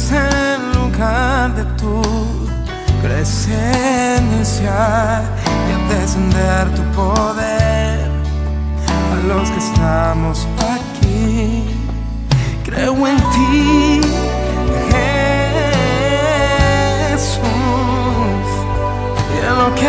es en lugar de tu presencia y a descender tu poder a los que estamos aquí. Creo en ti, Jesús, y en lo que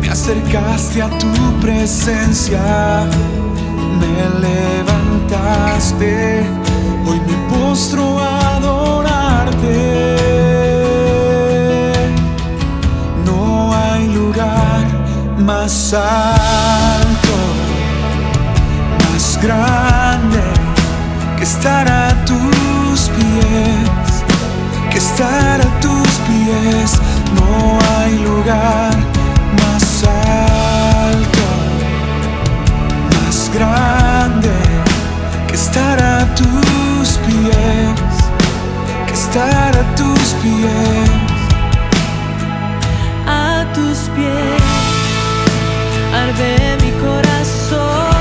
me acercaste a tu presencia, me levantaste, hoy me postro a adorarte. No hay lugar más alto, más grande que estar a tus pies que estar a tus pies. No hay lugar más alto, más grande que estar a tus pies, que estar a tus pies. a tus pies arde mi corazón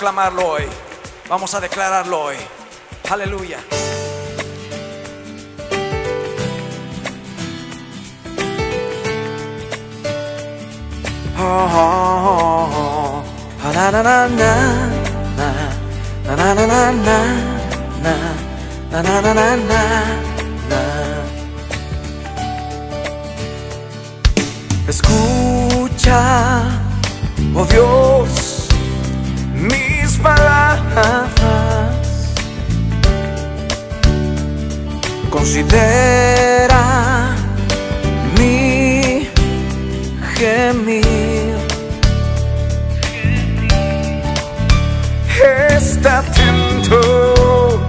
proclamarlo hoy. Vamos a declararlo hoy. Aleluya. Escucha, oh Dios Considera mi gemir. Está atento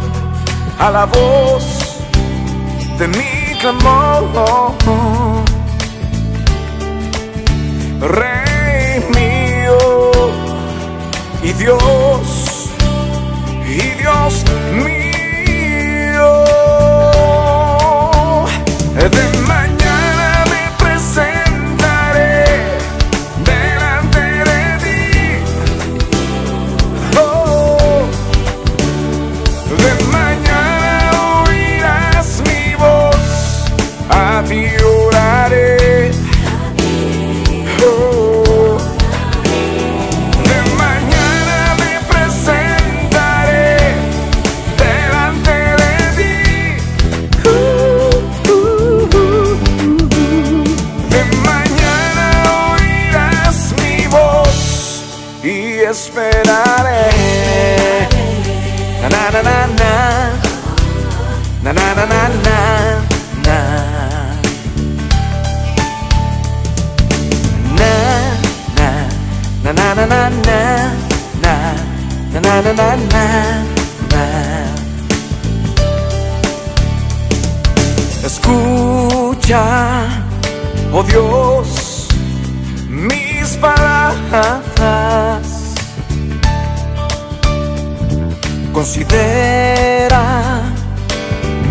a la voz de mi clamor. Rey mío y Dios me. oh Dios, mis palabras. Considera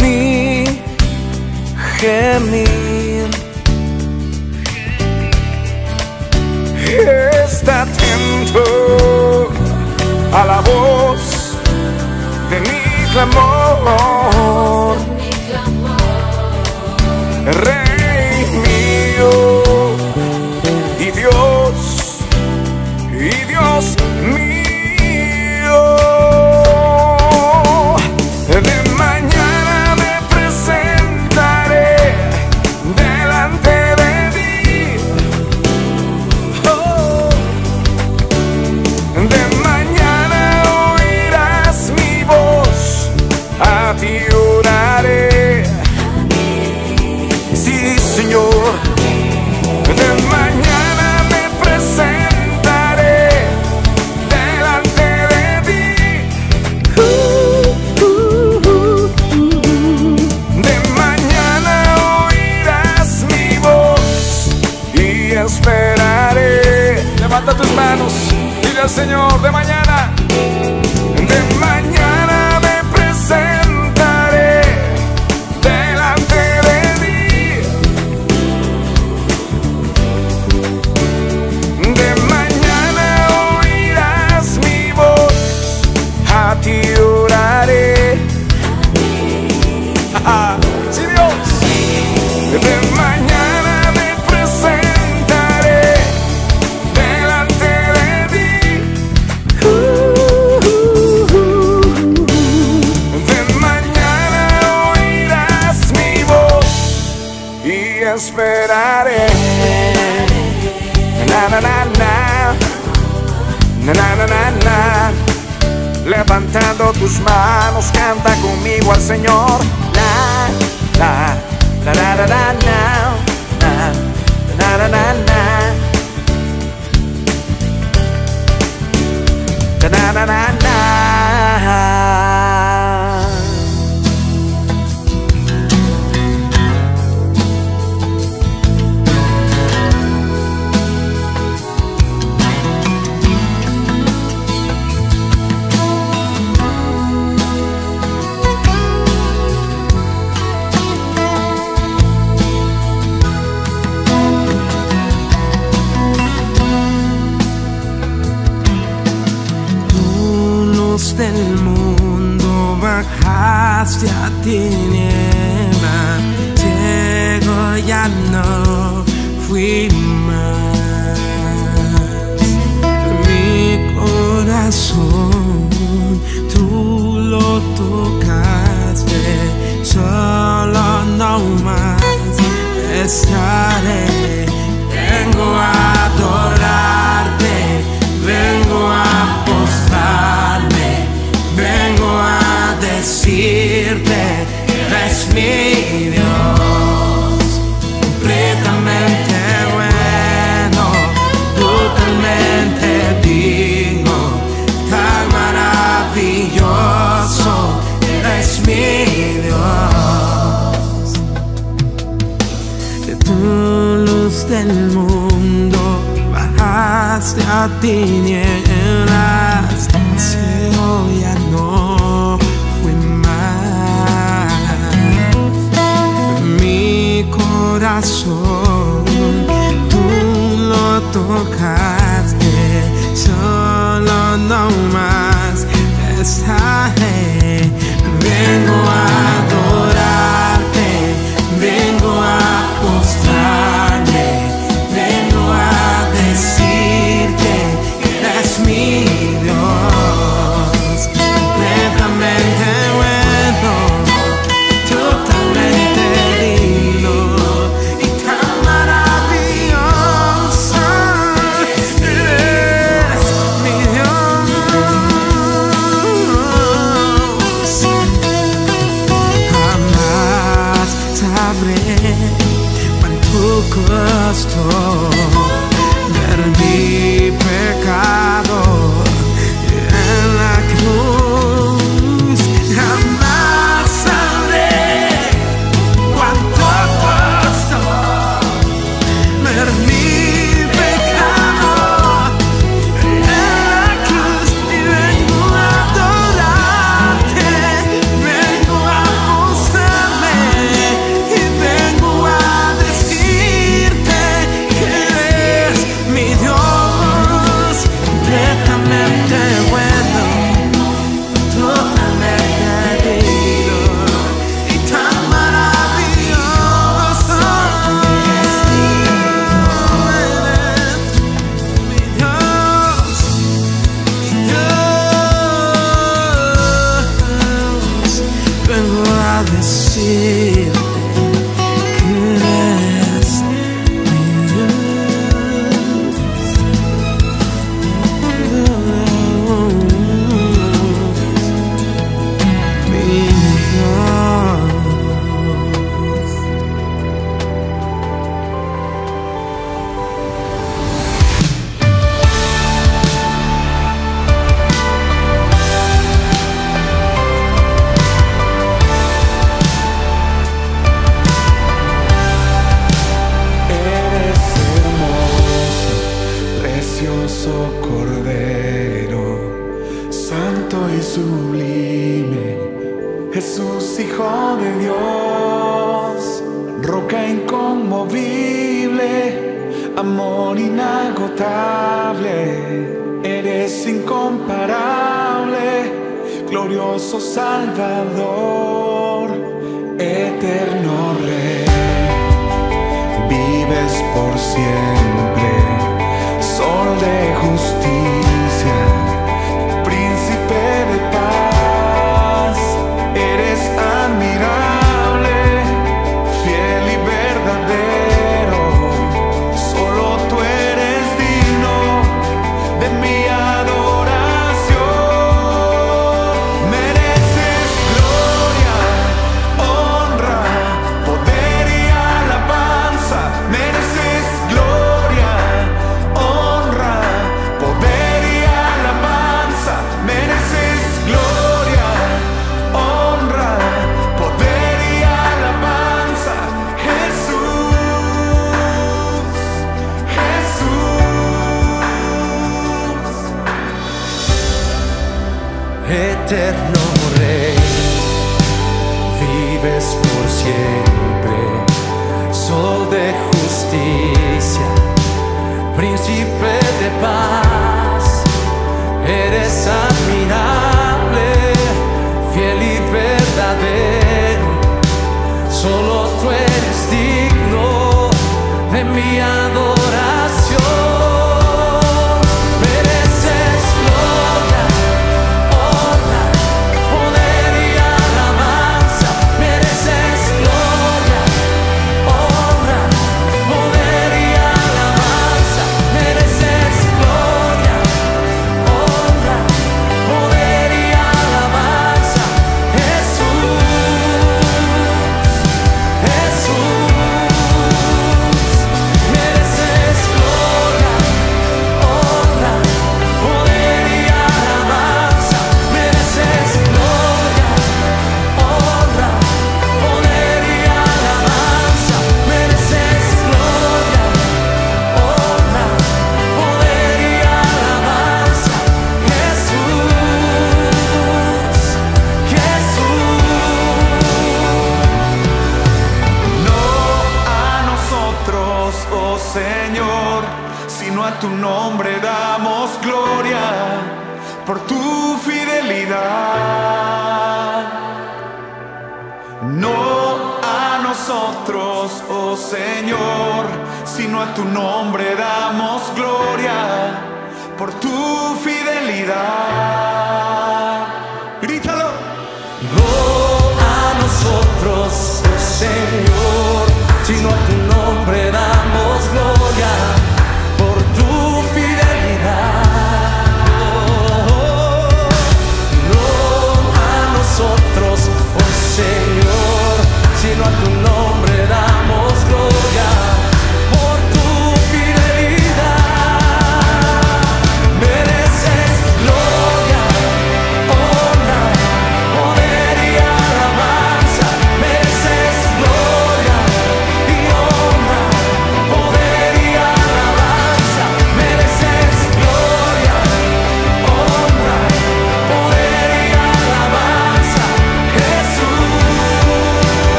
mi gemir. Está atento a la voz. De mi clamor. Señor. La, la, la, la, la, la, la, la, la, la, la, la eterno Rey. Vives por siempre, Sol de justicia, Príncipe de paz, eres admirable, fiel y verdadero. Solo tú eres digno de mi alma. Nosotros, oh Señor, sino a tu nombre damos gloria por tu fidelidad. Grítalo. No a nosotros, oh Señor, sino a tu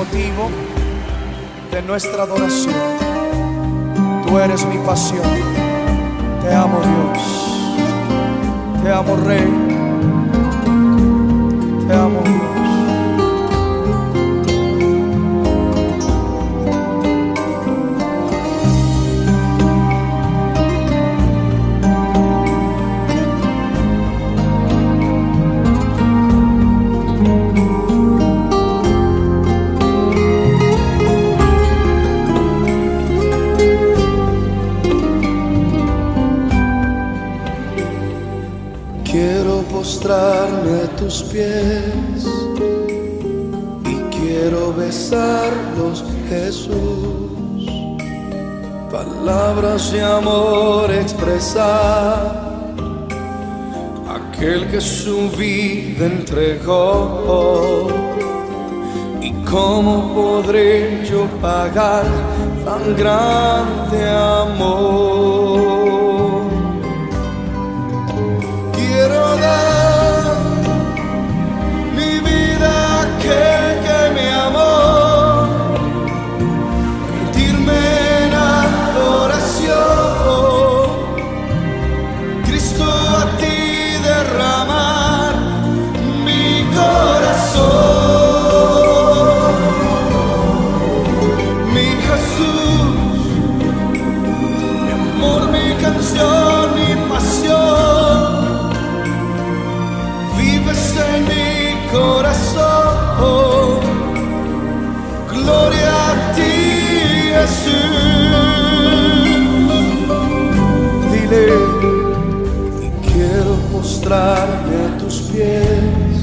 motivo de nuestra adoración. Tú eres mi pasión. Te amo Dios. Te amo Rey. Tus pies y quiero besarlos, Jesús. Palabras de amor expresar, aquel que su vida entregó. ¿Y cómo podré yo pagar tan grande amor? postrarme a tus pies.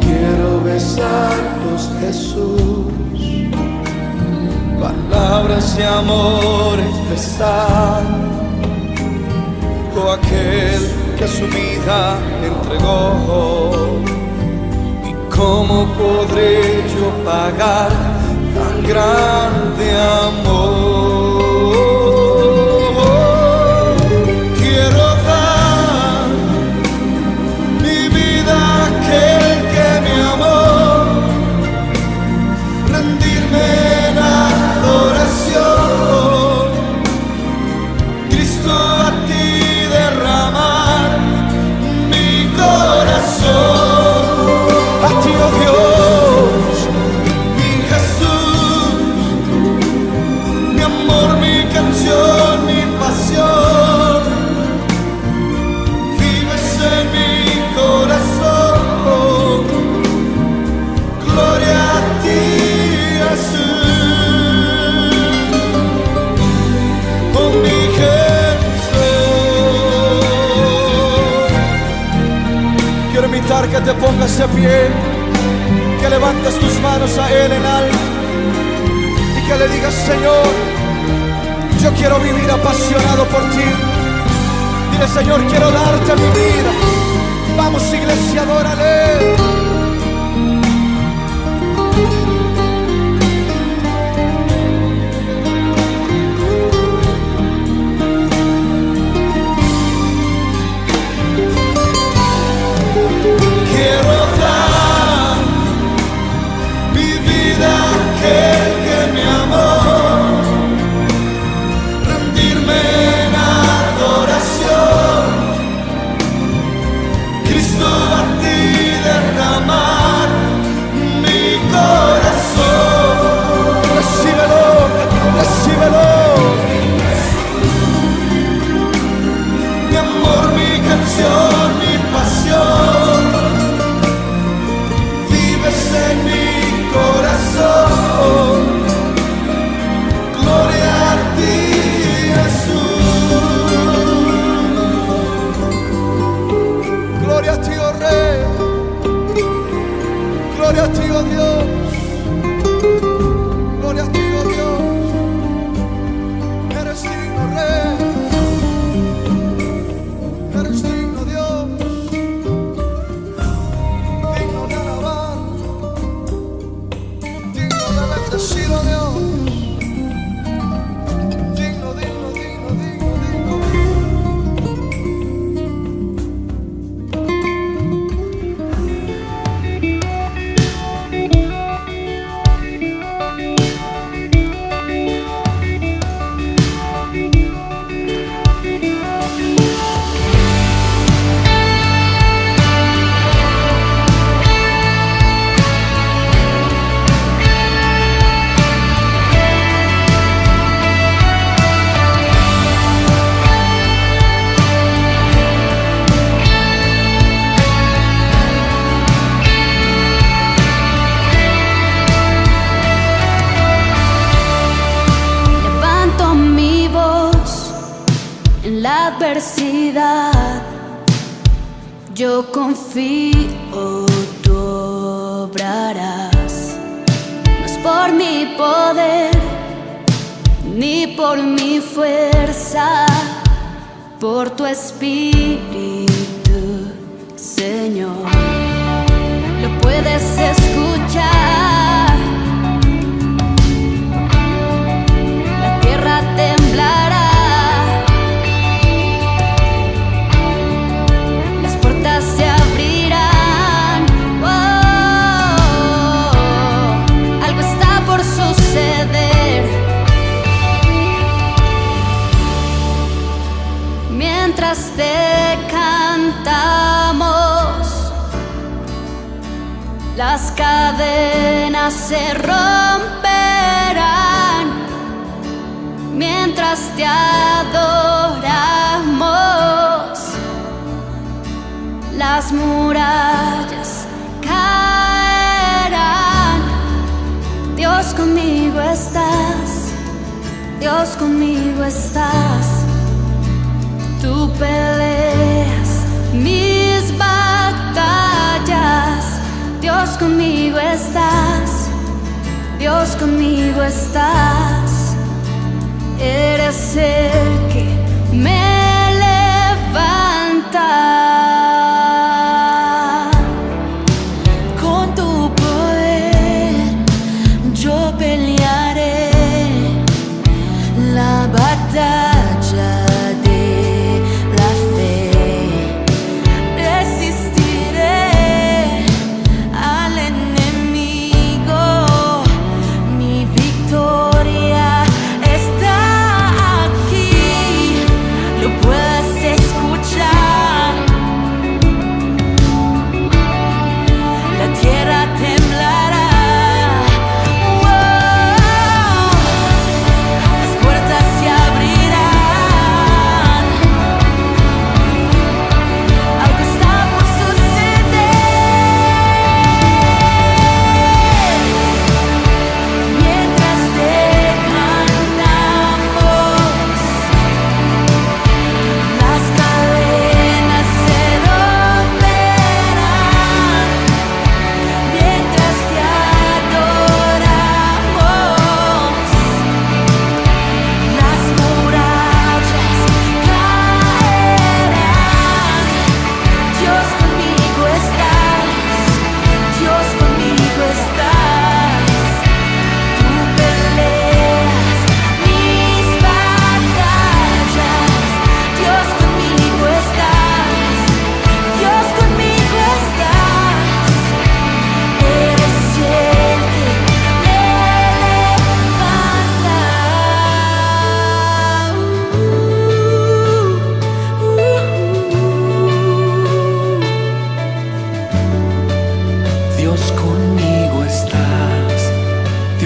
Quiero besarlos, Jesús. Palabras y amores besar. O aquel que su vida entregó. ¿Y cómo podré yo pagar tan grande amor? te pongas de pie, que levantes tus manos a Él en alto y que le digas, Señor, yo quiero vivir apasionado por ti. Dile, Señor, quiero darte mi vida. Vamos, iglesia, adórale. glória a ti. tú estás, tú peleas mis batallas. Dios conmigo estás, Dios conmigo estás.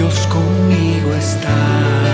Conmigo está.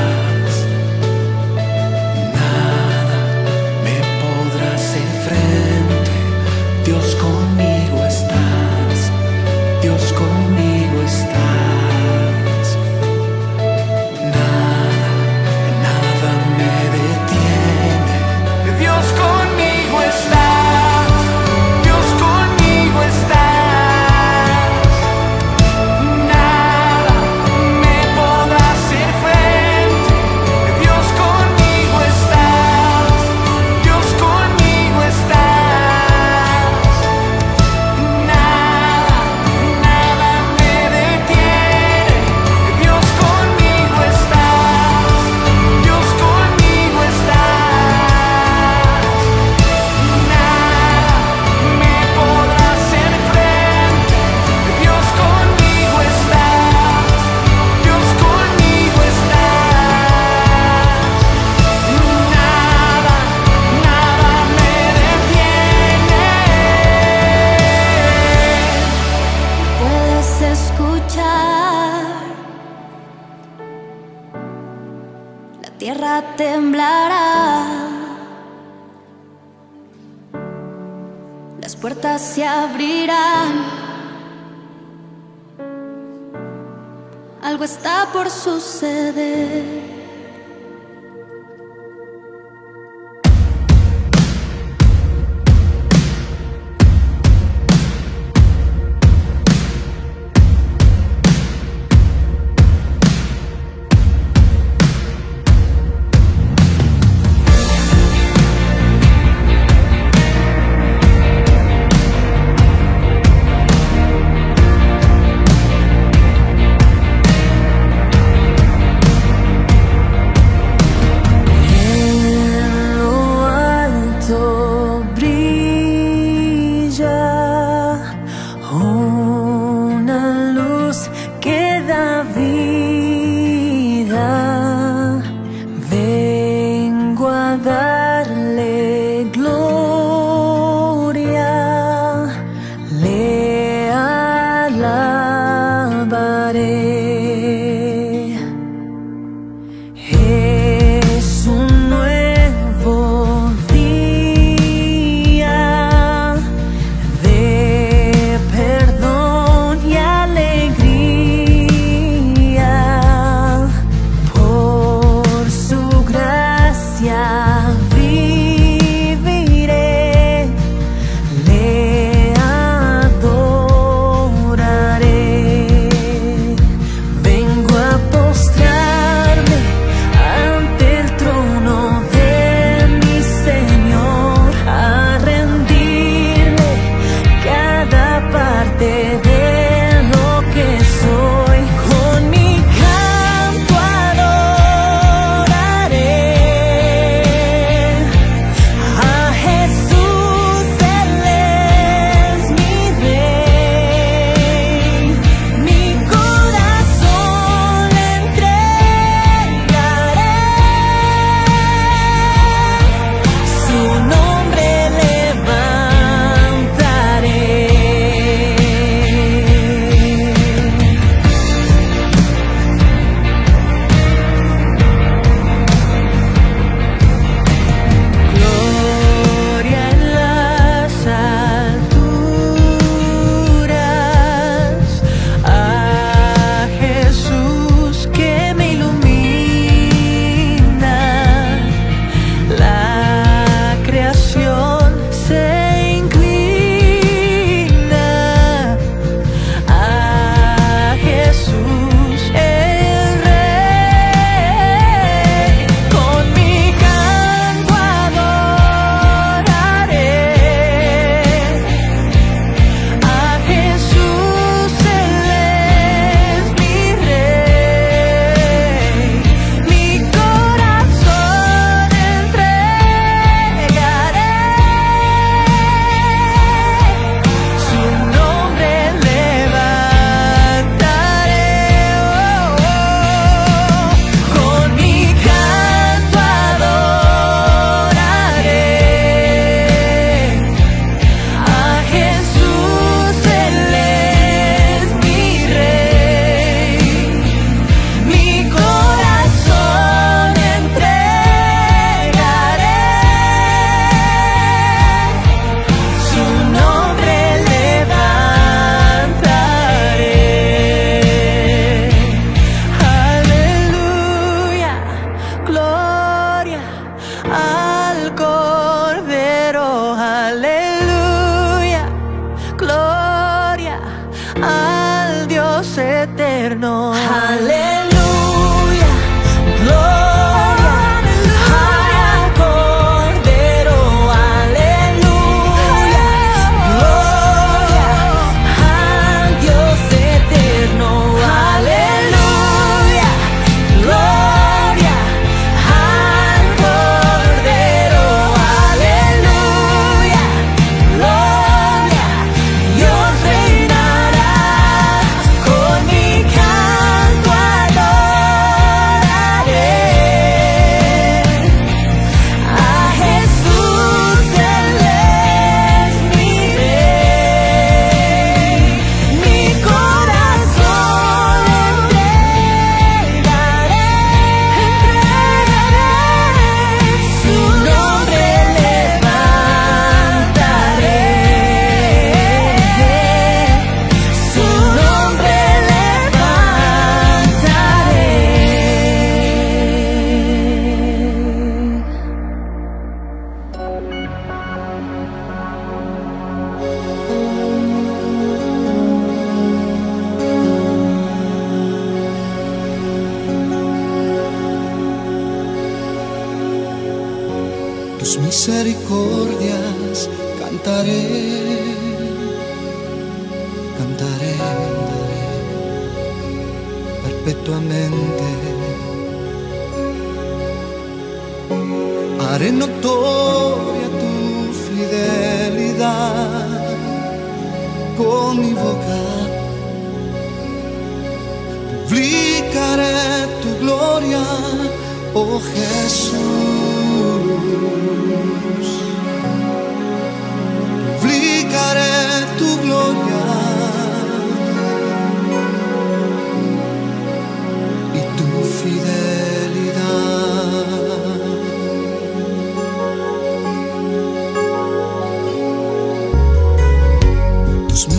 Suceder.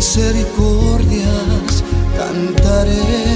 Misericordias cantaré,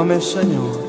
Tómame, Señor,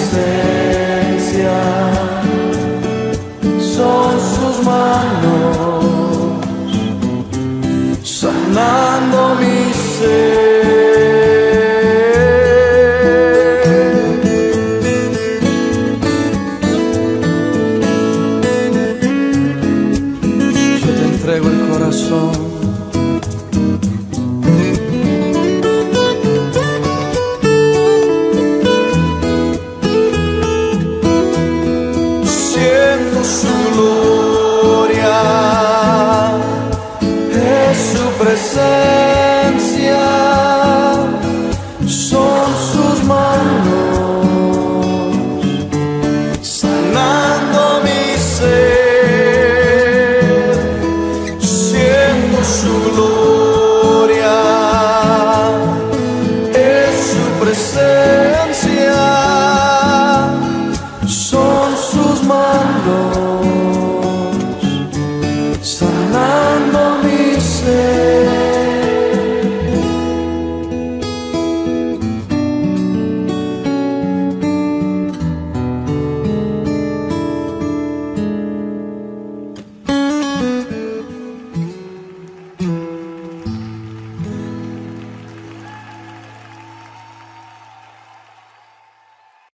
su